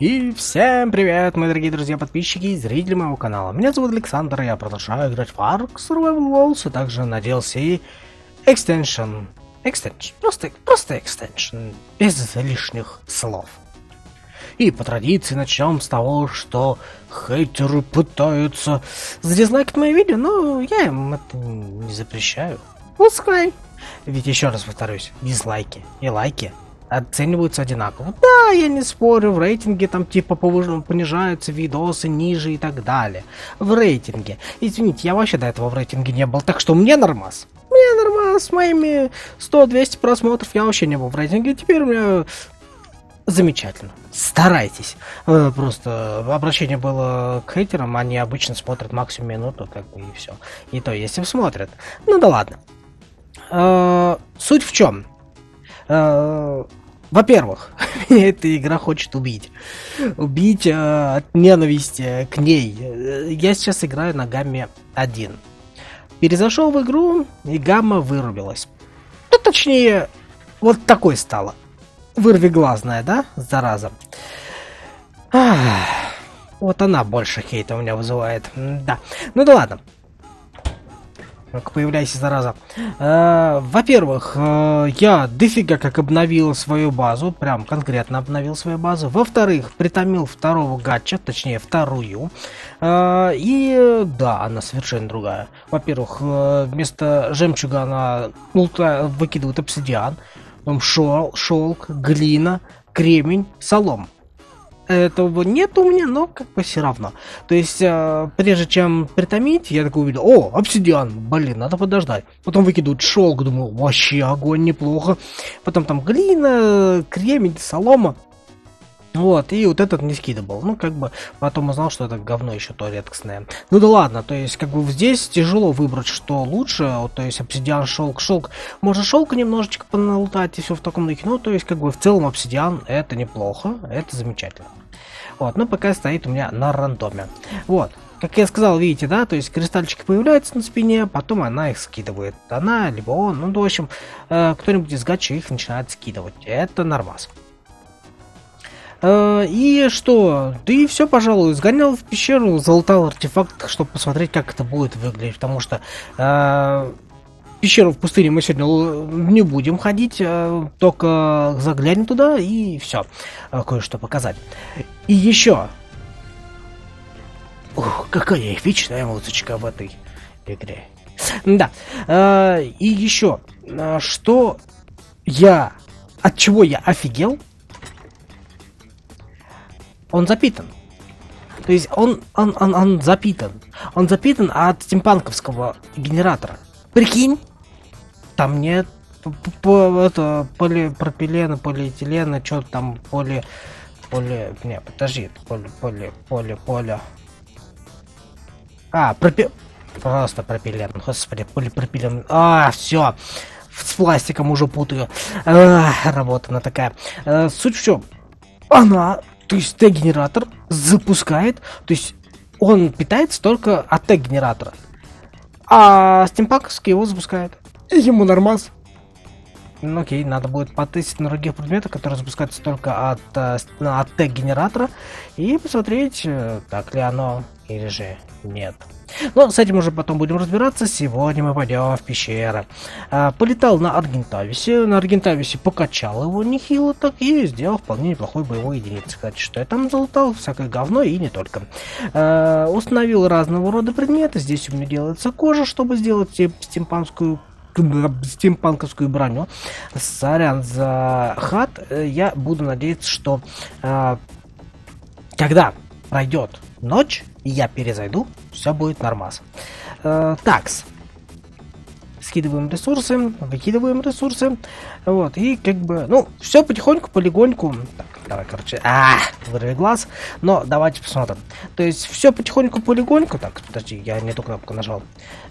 И всем привет, мои дорогие друзья, подписчики и зрители моего канала. Меня зовут Александр, и я продолжаю играть в Ark Survival Walls, и также на DLC Extension. Extension. Просто, просто Extension. Без лишних слов. И по традиции начнем с того, что хейтеры пытаются задизлайкать мои видео, но я им это не запрещаю. Пускай. Ведь еще раз повторюсь, дизлайки и лайки оцениваются одинаково. Да, я не спорю, в рейтинге там типа понижаются видосы ниже и так далее. В рейтинге. Извините, я вообще до этого в рейтинге не был, так что мне нормас. Мне нормас, с моими 100-200 просмотров я вообще не был в рейтинге. Теперь у меня замечательно. Старайтесь. Э, просто обращение было к хейтерам, они обычно смотрят максимум минуту, как бы и все. И то, если смотрят. Ну да ладно. Э, суть в чем? Э, во-первых, эта игра хочет убить. Убить э, от ненависти к ней. Я сейчас играю на гамме 1. Перезашел в игру, и гамма вырубилась. Ну, точнее, вот такой стала. Вырвиглазная, да, зараза. Ах, вот она больше хейта у меня вызывает. Да. Ну да ладно. Как появляйся, зараза. Э, Во-первых, э, я дофига как обновил свою базу, прям конкретно обновил свою базу. Во-вторых, притомил второго гатча, точнее вторую. Э, и да, она совершенно другая. Во-первых, э, вместо жемчуга она мулта выкидывает обсидиан, потом шел, шелк, глина, кремень, солом этого нет у меня, но как бы все равно. То есть, э, прежде чем притомить, я такой увидел, о, обсидиан, блин, надо подождать. Потом выкидывают шелк, думаю, вообще огонь, неплохо. Потом там глина, кремень, солома. Вот, и вот этот не скидывал. Ну, как бы, потом узнал, что это говно еще то редкостное. Ну да ладно, то есть, как бы здесь тяжело выбрать, что лучше. Вот, то есть, обсидиан, шелк, шелк. Можно шелка немножечко поналутать и все в таком духе. Ну, то есть, как бы, в целом обсидиан это неплохо, это замечательно. Вот, ну, пока стоит у меня на рандоме. Вот, как я сказал, видите, да, то есть кристальчики появляются на спине, потом она их скидывает. Она, либо он, ну, в общем, э, кто-нибудь из гачи их начинает скидывать. Это нормас. Э, и что? Да и все, пожалуй. Сгонял в пещеру, залутал артефакт, чтобы посмотреть, как это будет выглядеть. Потому что э, пещеру в пустыне мы сегодня не будем ходить, э, только заглянем туда и все. Э, кое-что показать. И еще. Ух, какая эпичная музычка в этой игре. Да. Э, и еще. Э, что я... От чего я офигел? Он запитан. То есть он, он, он, он запитан. Он запитан от стимпанковского генератора. Прикинь, там нет это полипропилена, полиэтилена, что там поли... Поли... Не, подожди, поли, поли, поли, поли... А, пропи... Просто пропилен, господи, полипропилен. А, все, с пластиком уже путаю. А, работа она такая. А, суть в чем? Она то есть Т-генератор запускает, то есть он питается только от Т-генератора. А стимпаковский его запускает. И ему нормас. Ну окей, надо будет потестить на других предметах, которые запускаются только от, э, от Т-генератора. И посмотреть, э, так ли оно или же нет. Но с этим уже потом будем разбираться. Сегодня мы пойдем в пещеры. А, полетал на Аргентависе. На Аргентависе покачал его нехило так и сделал вполне неплохой боевой единицы. Кстати, что я там залутал? Всякое говно и не только. А, установил разного рода предметы. Здесь у меня делается кожа, чтобы сделать стимпанскую стимпанковскую броню. Сорян за хат. Я буду надеяться, что э, когда пройдет ночь, и я перезайду, все будет нормас. Э, такс. Скидываем ресурсы, выкидываем ресурсы. Вот, и как бы, ну, все потихоньку, полигоньку. Так, давай, короче, а, вырви глаз. Но давайте посмотрим. То есть, все потихоньку, полигоньку. Так, подожди, я не ту кнопку нажал.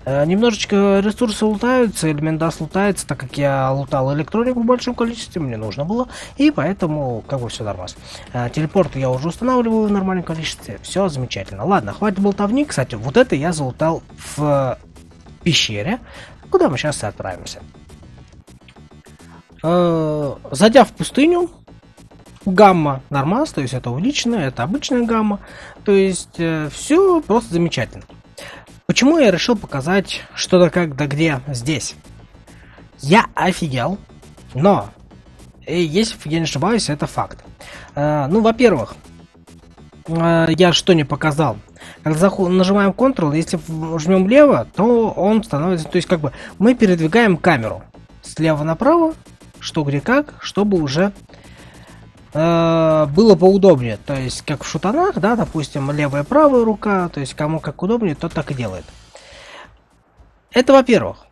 Э, немножечко ресурсы лутаются, элементас лутается, так как я лутал электронику в большом количестве, мне нужно было. И поэтому, как бы, все нормально. Э, телепорт я уже устанавливаю в нормальном количестве. Все замечательно. Ладно, хватит болтовни. Кстати, вот это я залутал в пещере куда мы сейчас и отправимся. Э, зайдя в пустыню, Гамма нормас, то есть это увеличенная, это обычная гамма. То есть э, все просто замечательно. Почему я решил показать что-то как да где здесь? Я офигел, но э, если я не ошибаюсь, это факт. Э, ну, во-первых, я что не показал. Когда нажимаем Ctrl, если жмем влево, то он становится... То есть, как бы, мы передвигаем камеру слева направо, что где как, чтобы уже э, было поудобнее. То есть, как в шутанах, да, допустим, левая правая рука, то есть, кому как удобнее, тот так и делает. Это во-первых.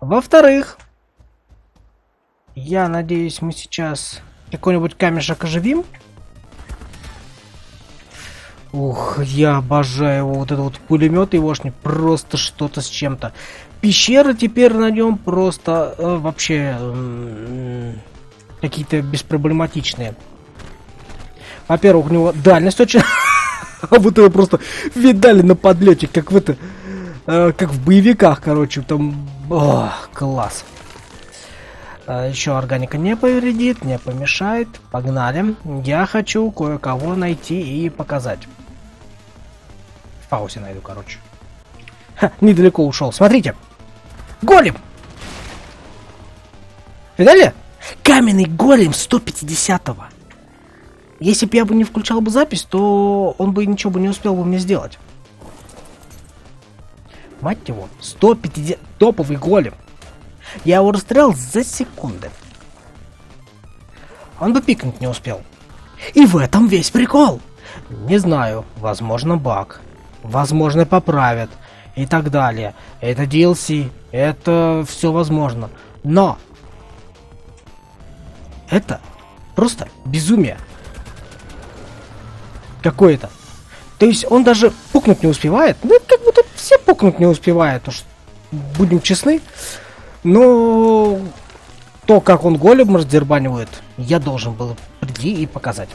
Во-вторых, я надеюсь, мы сейчас какой-нибудь камешек оживим. Ух, я обожаю его, вот этот вот пулемет егошник, просто что-то с чем-то. Пещеры теперь на нем просто э, вообще э, какие-то беспроблематичные. Во-первых, у него дальность очень... А вот его просто видали на подлете, как в это... Э, как в боевиках, короче, там... Класс. Э, еще органика не повредит, не помешает. Погнали. Я хочу кое-кого найти и показать. В паузе найду, короче. Ха, недалеко ушел. Смотрите. Голем! Видали? Каменный голем 150-го. Если бы я бы не включал бы запись, то он бы ничего бы не успел бы мне сделать. Мать его, 150... Топовый голем. Я его расстрелял за секунды. Он бы пикнуть не успел. И в этом весь прикол. Не знаю, возможно баг. Возможно поправят. И так далее. Это DLC. Это все возможно. Но это просто безумие. Какое-то. То есть он даже пукнуть не успевает. Ну, как тут все пукнуть не успевают, уж будем честны. Но то, как он голем раздербанивает, я должен был прийти и показать.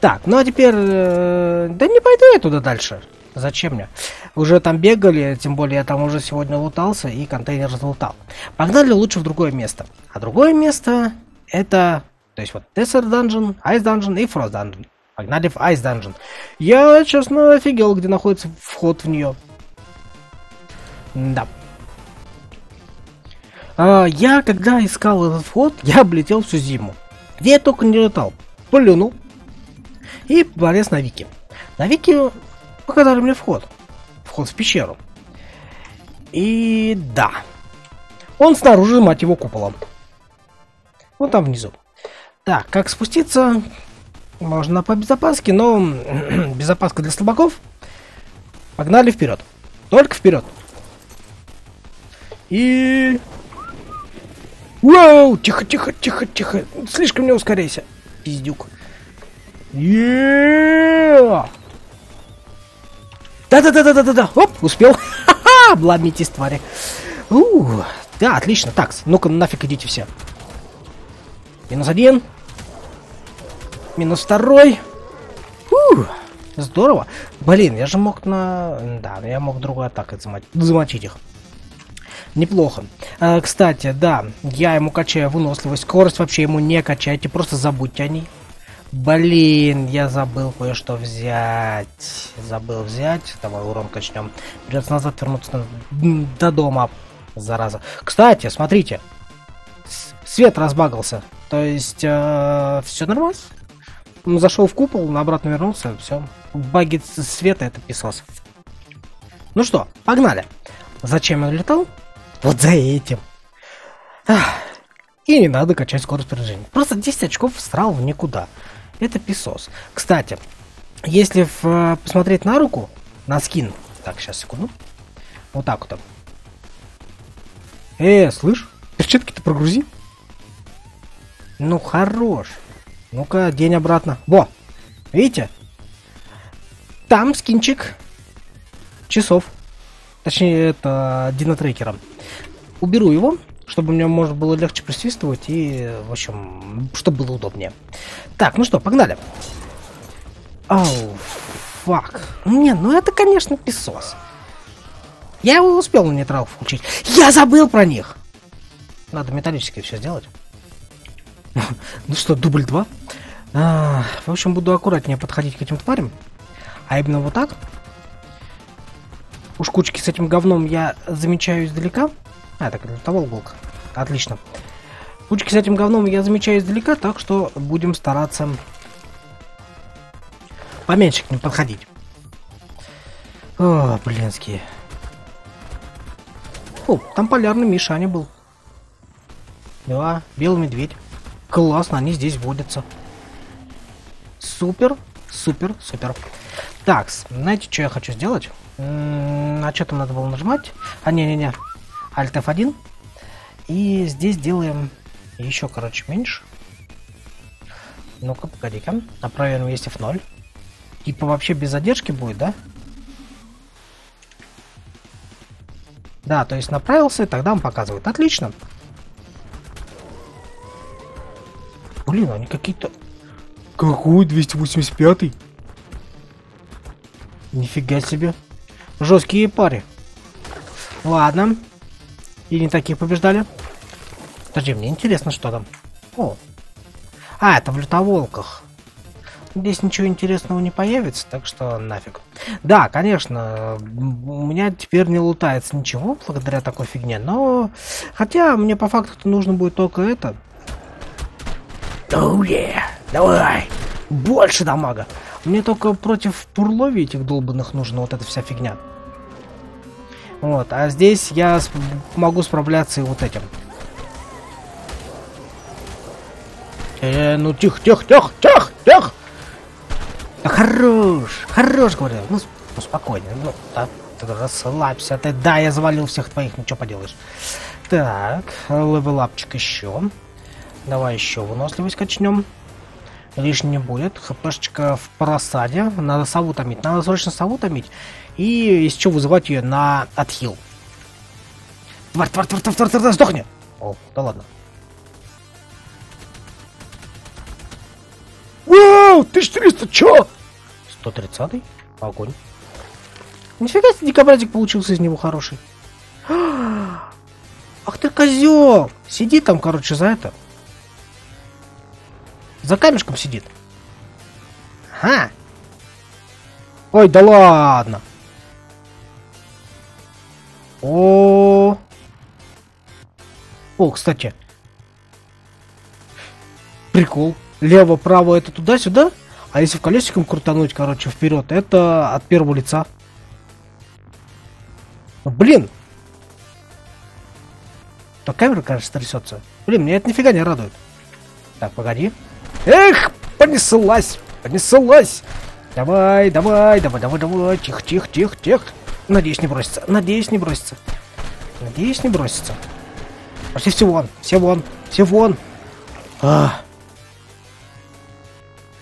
Так, ну а теперь... Э, да не пойду я туда дальше. Зачем мне? Уже там бегали, тем более я там уже сегодня лутался и контейнер залутал. Погнали лучше в другое место. А другое место это... То есть вот Desert Dungeon, Ice Dungeon и Frost Dungeon. Погнали в Ice Dungeon. Я, честно, офигел, где находится вход в нее. Да. А, я, когда искал этот вход, я облетел всю зиму. Где я только не летал. Плюнул. И полез на Вики. На Вики показали мне вход. Вход в пещеру. И да. Он снаружи, мать его, куполом. Вот там внизу. Так, как спуститься? Можно по безопаске, но безопаска для слабаков. Погнали вперед. Только вперед. И... Вау! Тихо, тихо, тихо, тихо. Слишком не ускоряйся. Пиздюк. Yeah! Да-да-да-да-да-да. Оп, успел. Ха-ха, обломитесь, твари. У, да, отлично. Так, ну-ка нафиг идите все. Минус один. Минус второй. У, здорово. Блин, я же мог на... Да, я мог другой атакой замочить их. Неплохо. А, кстати, да, я ему качаю выносливость. Скорость вообще ему не качайте, просто забудьте о ней. Блин, я забыл кое-что взять. Забыл взять. Давай урон качнем. Придется назад вернуться до дома. Зараза. Кстати, смотрите. Свет разбагался. То есть, э, все нормально. Зашел в купол, обратно вернулся, все. Баги света это писался. Ну что, погнали. Зачем я летал? Вот за этим. Ах. И не надо качать скорость передвижения. Просто 10 очков всрал в никуда. Это песос. Кстати, если в, посмотреть на руку, на скин. Так, сейчас, секунду. Вот так вот. Э, слышь, перчатки-то прогрузи. Ну, хорош. Ну-ка, день обратно. Во! Видите? Там скинчик часов. Точнее, это динотрекером. Уберу его чтобы мне можно было легче присвистывать и, в общем, чтобы было удобнее. Так, ну что, погнали. Оу, фак. Не, ну это, конечно, песос. Я его успел на нейтрал включить. Я забыл про них! Надо металлическое все сделать. Ну что, дубль 2? А, в общем, буду аккуратнее подходить к этим тварям. А именно вот так. Уж кучки с этим говном я замечаю издалека. А, так, лютовол был. Отлично. Кучки с этим говном я замечаю издалека, так что будем стараться поменьше к ним подходить. О, блинские. О, там полярный Мишаня был. Да, белый медведь. Классно, они здесь водятся. Супер, супер, супер. Так, знаете, что я хочу сделать? М -м, а что там надо было нажимать? А, не-не-не. Alt F1. И здесь делаем еще, короче, меньше. Ну-ка, погоди-ка. Направим есть F0. Типа вообще без задержки будет, да? Да, то есть направился, и тогда он показывает. Отлично. Блин, они какие-то... Какой 285-й? Нифига себе. Жесткие пари. Ладно. И не таких побеждали. Подожди, мне интересно, что там. О. А, это в лютоволках. Здесь ничего интересного не появится, так что нафиг. Да, конечно, у меня теперь не лутается ничего благодаря такой фигне, но... Хотя мне по факту нужно будет только это. Oh yeah, давай! Больше дамага! Мне только против пурлови этих долбанных нужна вот эта вся фигня. Вот, а здесь я сп могу справляться и вот этим. Э, ну тихо, тихо, тихо, тихо, тихо! Да хорош, хорош, говорю. Ну, ну спокойно, ну, да, расслабься. Ты, да, я завалил всех твоих, ничего поделаешь. Так, левелапчик еще. Давай еще выносливость качнем. Лишней не будет. ХПшечка в просаде. Надо сову томить. Надо срочно сову томить. И из чего вызывать ее на отхил. Тварь, тварь, тварь, тварь, тварь, тварь, сдохни! О, да ладно. Вау, 1300, чё? 130-й? Огонь. Нифига себе дикобразик получился из него хороший. Ах ты козел! Сиди там, короче, за это. За камешком сидит. Ха! Ой, да ладно! О, О, кстати. Прикол. Лево-право это туда-сюда. А если в колесиком крутануть, короче, вперед, это от первого лица. Блин! То камера, кажется, трясется. Блин, мне это нифига не радует. Так, погоди. Эх, понеслась, понеслась. Давай, давай, давай, давай, давай. Тихо, тихо, тихо, тихо. Надеюсь, не бросится. Надеюсь, не бросится. Надеюсь, не бросится. Пошли все вон, все вон, все вон. А.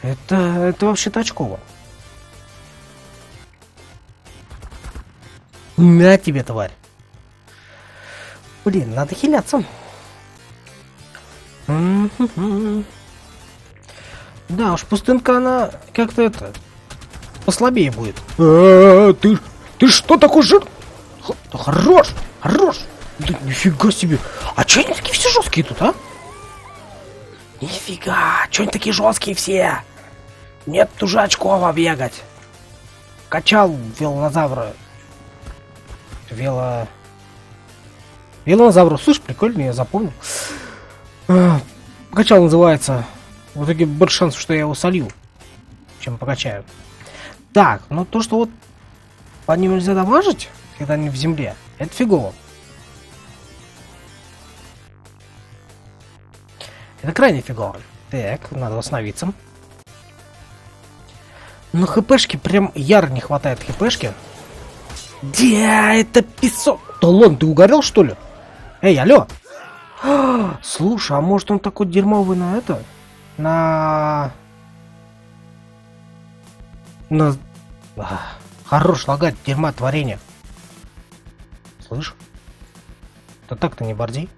Это, это вообще-то очково. На тебе, тварь. Блин, надо хиляться. Да уж, пустынка она как-то это послабее будет. А, ты, ты что такой жир? Хорош, хорош. Да нифига себе. А че они такие все жесткие тут, а? Нифига, че они такие жесткие все? Нет тужачкова бегать. Качал велоназавра. Вело... Велоназавра. Слышь, прикольно, я запомнил. А, качал называется. В итоге больше шансов, что я его солью, чем покачаю. Так, ну то, что вот по ним нельзя дамажить, когда они в земле, это фигово. Это крайне фигово. Так, надо восстановиться. Но хпшки прям яр не хватает хпшки. Да, это песок. Да лон, ты угорел что ли? Эй, алло. Слушай, а может он такой дерьмовый на это? На... На... Хорош лагать, дерьма творения. Слышь? Да так-то не борди.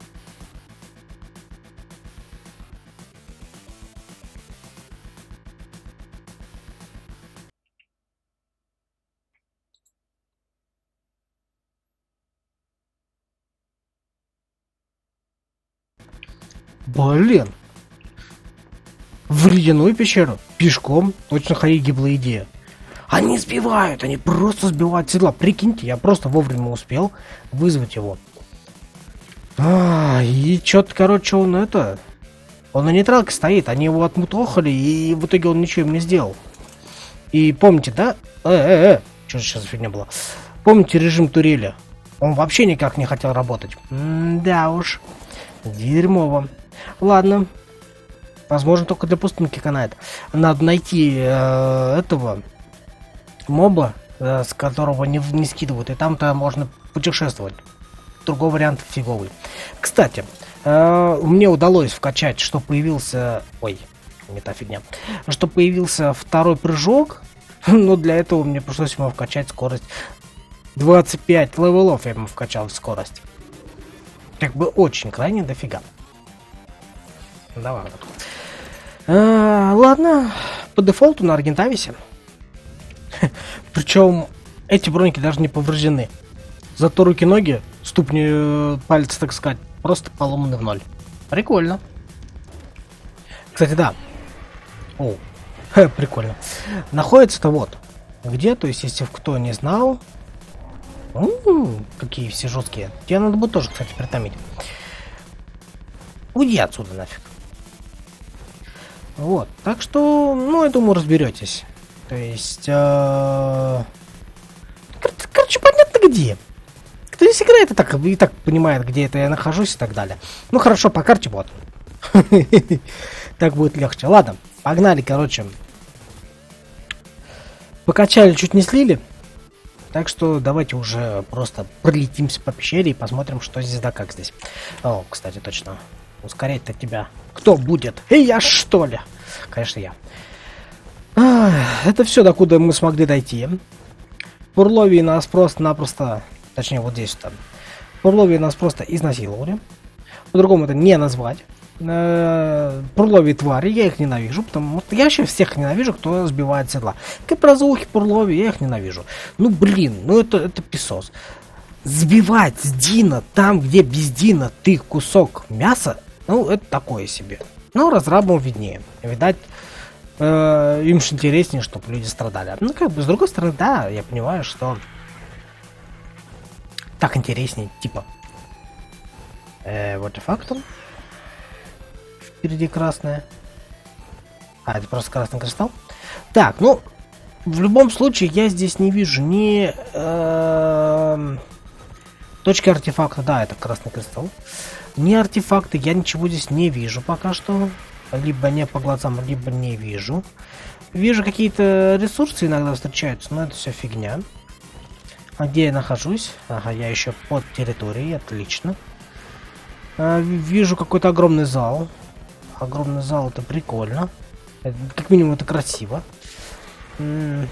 Блин. В ледяную пещеру пешком. Точно ходить гиблая идея. Они сбивают, они просто сбивают седла. Прикиньте, я просто вовремя успел вызвать его. А, и что-то, короче, он это... Он на нейтралке стоит, они его отмутохали, и в итоге он ничего им не сделал. И помните, да? Э-э-э, что сейчас фигня была? Помните режим турели? Он вообще никак не хотел работать. М да уж, дерьмово. Ладно, возможно, только для пустынки канает. Надо найти э, этого моба, э, с которого не, не скидывают, и там-то можно путешествовать. Другой вариант фиговый. Кстати, э, мне удалось вкачать, что появился... Ой, не та фигня. Что появился второй прыжок, но для этого мне пришлось ему вкачать скорость 25 левелов я ему вкачал в скорость. Как бы очень крайне дофига. Давай. А, ладно, по дефолту на Аргентависе. Причем эти броники даже не повреждены. Зато руки-ноги, ступни, э, пальцы, так сказать, просто поломаны в ноль. Прикольно. Кстати, да. О, прикольно. Находится-то вот. Где, то есть, если кто не знал, у какие все жесткие. Тебе надо будет тоже, кстати, притомить. Уйди отсюда нафиг. Вот, так что, ну, я думаю, разберетесь. То есть, э... короче, понятно где. Кто здесь играет, и так, и так понимает, где это я нахожусь и так далее. Ну, хорошо, по карте вот. Так будет легче. Ладно, погнали, короче. Покачали, чуть не слили. Так что давайте уже просто пролетимся по пещере и посмотрим, что здесь да как здесь. О, кстати, точно. Ускорять-то тебя. Кто будет? И я что ли? Конечно, я. Это все, докуда мы смогли дойти. Пурловии нас просто-напросто... Точнее, вот здесь там. Пурловии нас просто изнасиловали. По-другому это не назвать э, пурлови твари, я их ненавижу, потому что я вообще всех ненавижу, кто сбивает седла. Капрозухи, пурлови, я их ненавижу. Ну блин, ну это, это песос. Сбивать с Дина там, где без Дина ты кусок мяса, ну это такое себе. Ну, разрабам виднее. Видать, э, им же интереснее, чтобы люди страдали. Ну, как бы, с другой стороны, да, я понимаю, что так интереснее, типа. Э, вот и фактом впереди красная. А, это просто красный кристалл. Так, ну, в любом случае, я здесь не вижу ни... Э, точки артефакта, да, это красный кристалл. Ни артефакты, я ничего здесь не вижу пока что. Либо не по глазам, либо не вижу. Вижу какие-то ресурсы иногда встречаются, но это все фигня. А где я нахожусь? Ага, я еще под территорией, отлично. А, вижу какой-то огромный зал огромный зал, это прикольно. Это, как минимум, это красиво. М -м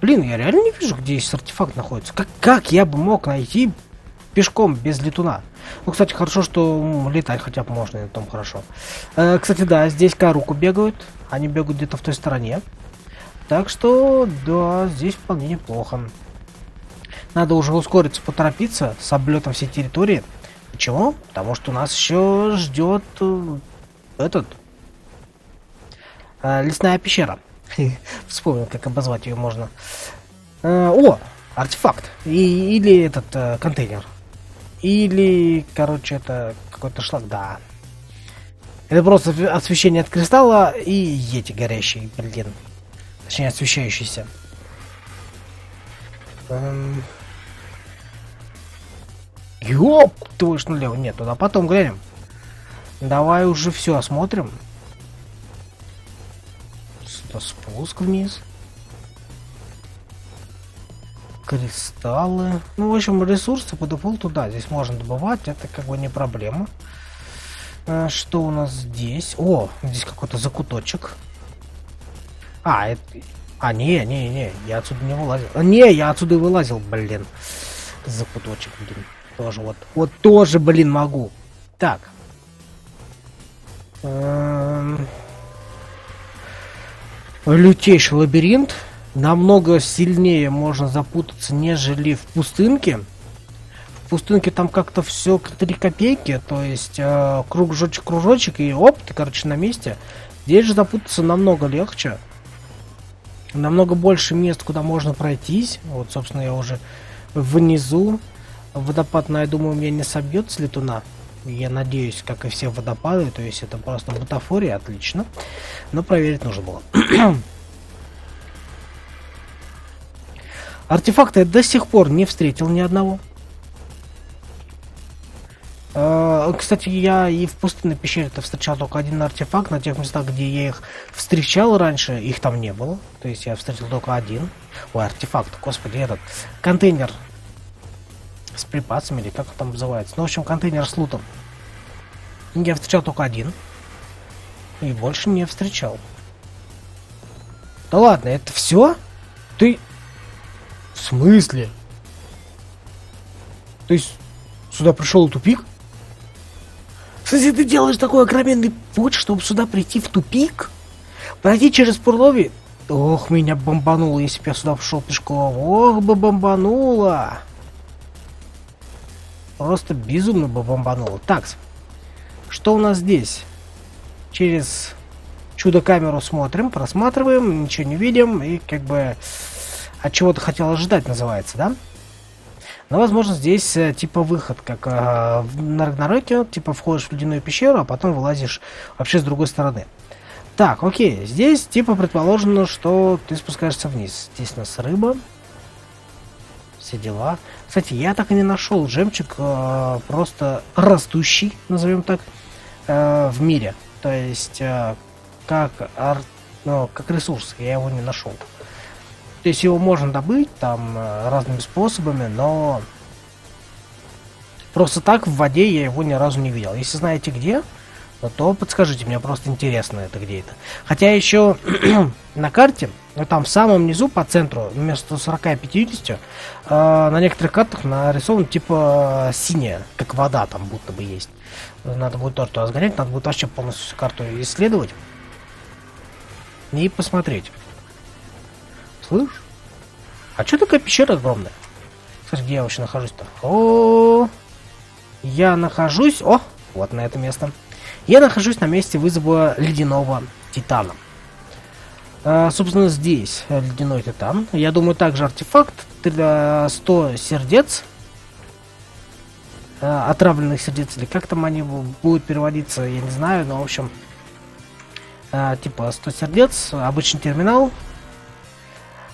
Блин, я реально не вижу, где здесь артефакт находится. Как, как я бы мог найти пешком без летуна? Ну, кстати, хорошо, что летать хотя бы можно, на том хорошо. Э, кстати, да, здесь Каруку бегают. Они бегают где-то в той стороне. Так что, да, здесь вполне неплохо. Надо уже ускориться, поторопиться с облетом всей территории. Почему? Потому что нас еще ждет э, этот э, лесная пещера. Вспомнил, как обозвать ее можно. Э, о, артефакт. И, или этот э, контейнер. Или, короче, это какой-то шлак, да. Это просто освещение от кристалла и эти горящие, блин. Точнее, освещающиеся. Эм... Ёп, твою ж налево. Нет, туда потом глянем. Давай уже все осмотрим. Сюда спуск вниз. Кристаллы. Ну, в общем, ресурсы по дефолту, да, здесь можно добывать. Это как бы не проблема. А, что у нас здесь? О, здесь какой-то закуточек. А, это... А, не, не, не, я отсюда не вылазил. А, не, я отсюда вылазил, блин. Закуточек, блин. Тоже вот. Вот тоже, блин, могу. Так. Эм... Лютейший лабиринт. Намного сильнее можно запутаться, нежели в пустынке. В пустынке там как-то все 3 копейки, то есть э, кружочек, кружочек и оп, ты, короче, на месте. Здесь же запутаться намного легче. Намного больше мест, куда можно пройтись. Вот, собственно, я уже внизу. Водопад, ну, я думаю, меня не собьет с летуна. Я надеюсь, как и все водопады, то есть это просто бутафория, отлично. Но проверить нужно было. Артефакта я до сих пор не встретил ни одного. А, кстати, я и в пустынной пещере-то встречал только один артефакт. На тех местах, где я их встречал раньше, их там не было. То есть я встретил только один. Ой, артефакт, господи, этот контейнер с припасами, или как он там называется. Ну, в общем, контейнер с лутом. Я встречал только один. И больше не встречал. Да ладно, это все? Ты в смысле? То есть сюда пришел тупик? Кстати, ты делаешь такой огроменный путь, чтобы сюда прийти в тупик? Пройти через Пурлови? Ох, меня бомбануло, если бы я сюда пошел пешком. Ох бы бомбануло. Просто безумно бы бомбануло. Так, что у нас здесь? Через чудо-камеру смотрим, просматриваем, ничего не видим и как бы от чего-то хотел ожидать, называется, да? Но, возможно, здесь э, типа выход, как э, на Рагнароке, типа входишь в ледяную пещеру, а потом вылазишь вообще с другой стороны. Так, окей, здесь типа предположено, что ты спускаешься вниз. Здесь у нас рыба. Все дела. Кстати, я так и не нашел жемчуг э, просто растущий, назовем так, э, в мире. То есть, э, как, ар, ну, как ресурс, я его не нашел. То есть его можно добыть там э, разными способами, но просто так в воде я его ни разу не видел. Если знаете где, то подскажите, мне просто интересно это где это. Хотя еще на карте, там в самом низу по центру, вместо 40 и 50, э, на некоторых картах нарисован типа синяя, как вода там будто бы есть. Надо будет тоже туда сгонять, надо будет вообще полностью карту исследовать и посмотреть. Слышь? А что такая пещера огромная? Кстати, где я вообще нахожусь-то? О, я нахожусь... О, вот на это место. Я нахожусь на месте вызова ледяного титана. А, собственно, здесь ледяной титан. Я думаю, также артефакт. 100 сердец. А, отравленных сердец. Или как там они будут переводиться, я не знаю. Но, в общем, а, типа 100 сердец. Обычный терминал.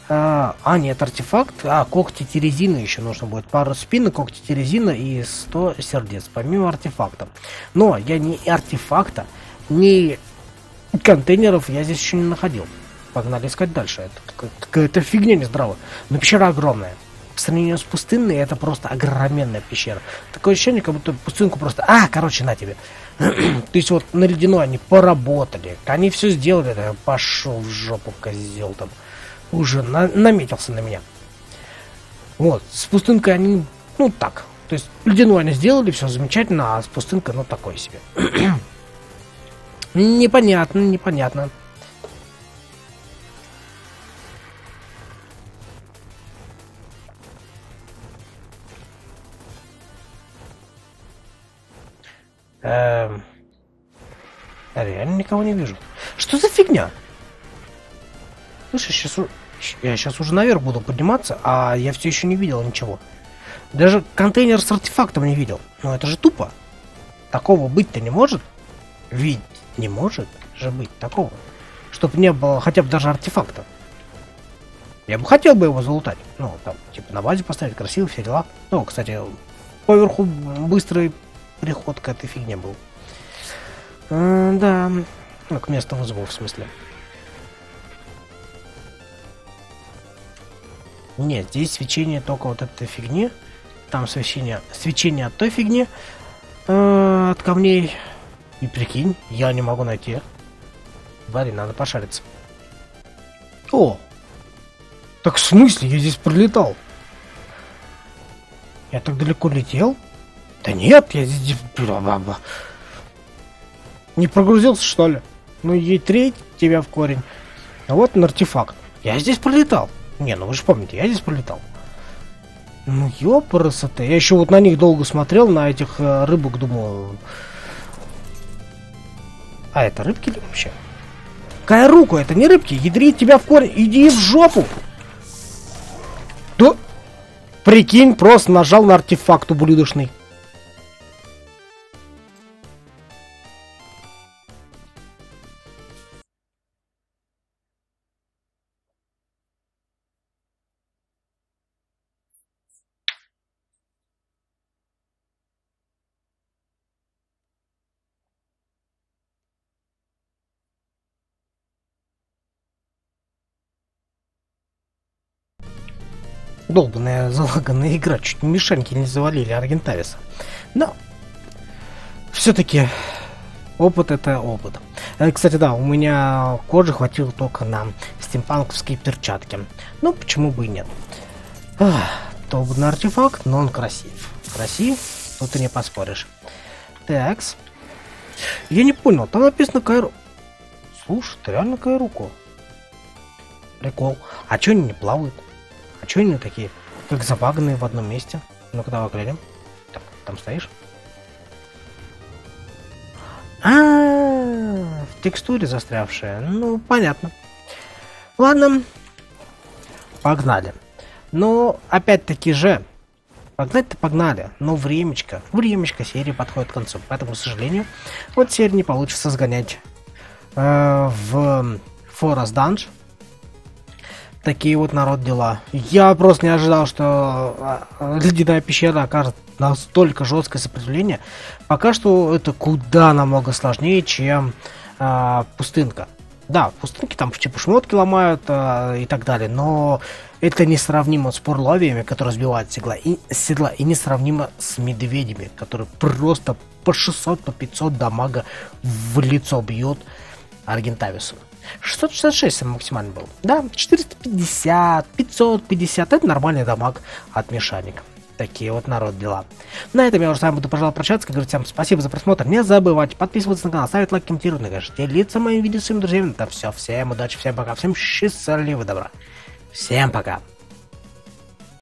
А, нет, артефакт. А, когти терезины еще нужно будет. Пару спин, когти терезина и 100 сердец, помимо артефакта. Но я ни артефакта, ни контейнеров я здесь еще не находил. Погнали искать дальше. Это какая-то фигня нездравая. Но пещера огромная. По сравнению с пустынной, это просто огроменная пещера. Такое ощущение, как будто пустынку просто... А, короче, на тебе. То есть вот на ледяной они поработали. Они все сделали. Пошел в жопу, козел там уже на, наметился на меня. Вот, с пустынкой они, ну так, то есть ледяную они сделали, все замечательно, а с пустынкой, ну такое себе. непонятно, непонятно. Эм... Реально никого не вижу. Что за фигня? Слышишь, сейчас, я сейчас уже наверх буду подниматься, а я все еще не видел ничего. Даже контейнер с артефактом не видел. Но это же тупо. Такого быть-то не может. Ведь не может же быть такого. Чтобы не было хотя бы даже артефакта. Я бы хотел бы его залутать. Ну, там, типа на базе поставить красиво, все дела. Ну, кстати, поверху быстрый приход к этой фигне был. Э, да. Ну, к месту вызова, в смысле. Нет, здесь свечение только вот этой фигни. Там свечение, свечение от той фигни. Э, от камней. И прикинь, я не могу найти. Блин, надо пошариться. О! Так в смысле? Я здесь пролетал. Я так далеко летел? Да нет, я здесь... Не прогрузился, что ли? Ну, ей треть тебя в корень. А вот он артефакт. Я здесь пролетал. Не, ну вы же помните, я здесь пролетал. Ну, ёпрсоты. Я еще вот на них долго смотрел, на этих э, рыбок, думал... А, это рыбки ли вообще? Какая руку? Это не рыбки. Ядрит тебя в корень. Иди в жопу. Да... Прикинь, просто нажал на артефакт ублюдочный. Долбанная залаганная игра, чуть мешанки не завалили Аргентависа. Но все-таки опыт это опыт. Э, кстати, да, у меня кожи хватило только на стимпанковские перчатки. Ну, почему бы и нет. Долбанный артефакт, но он красив. Красив, тут ты не поспоришь. Такс. Я не понял, там написано Кайру. Слушай, ты реально Кайруку. Прикол. А чё они не плавают? А чё они такие, как забаганные в одном месте? Ну-ка, давай глянем. Так, там стоишь? А, -а, а, в текстуре застрявшая. Ну, понятно. Ладно. Погнали. Но, опять-таки же, Погнать-то погнали, но времечко, времечко серии подходит к концу. Поэтому, к сожалению, вот серии не получится сгонять э, в Forest Dungeon такие вот народ дела. Я просто не ожидал, что а, ледяная пещера окажет настолько жесткое сопротивление. Пока что это куда намного сложнее, чем а, пустынка. Да, пустынки там типа шмотки ломают а, и так далее, но это несравнимо с пурловиями, которые сбивают седла, и, седла, и несравнимо с медведями, которые просто по 600, по 500 дамага в лицо бьют Аргентавису. 666 самый максимальный был. Да, 450, 550, это нормальный дамаг от мешаник. Такие вот народ дела. На этом я уже с вами буду, пожалуй, прощаться. Как говорю, всем спасибо за просмотр. Не забывайте подписываться на канал, ставить лайк, комментировать, ну, конечно, делиться моим видео с своими друзьями. Это все. Всем удачи, всем пока, всем счастливого добра. Всем пока.